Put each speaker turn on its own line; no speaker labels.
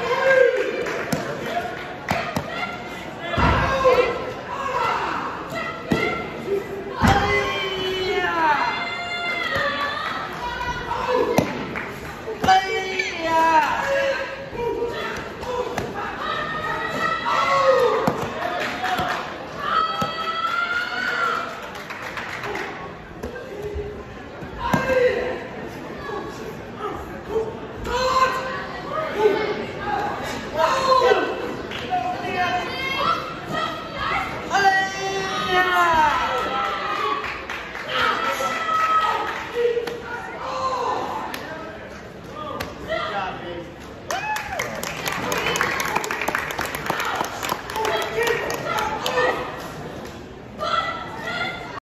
Yeah.